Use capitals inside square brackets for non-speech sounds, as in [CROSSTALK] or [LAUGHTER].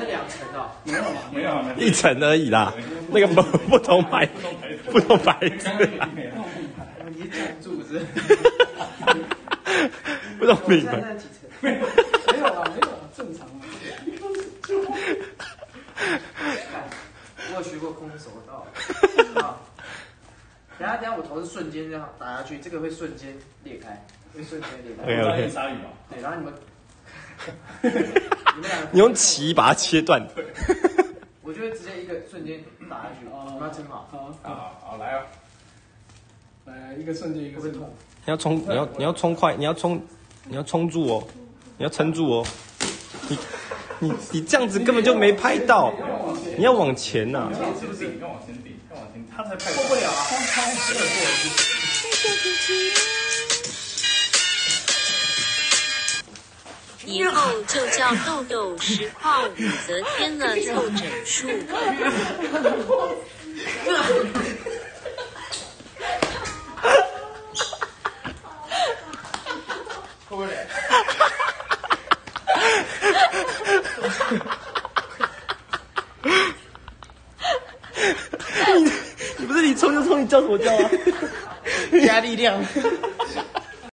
是两层的哦，没有没有没有，一层而已啦，那个不 [LAUGHS] 不同牌不同牌子啦，你是建筑是？不同品牌。现在几层？没有啊，没有啊，正常啊。我有学过空手道。好，等下等下我头是瞬间这样打下去，这个会瞬间裂开，会瞬间裂开。对，然后你们，[LAUGHS] 你们两个，你用棋把它切断。[LAUGHS] 我就会直接一个瞬间打下去，哦你们要撑好，好，好好来啊，来一个瞬间一个瞬间？你要冲，你要你要冲快，你要冲，你要冲住哦，你要撑住哦。你你你这样子根本就没拍到，你要往前呐、是不是？要往前顶，要往前，他才拍过不了啊！以后就叫豆豆实况武则天了，凑整数。你不是你冲就冲，你叫什么叫啊？加力量。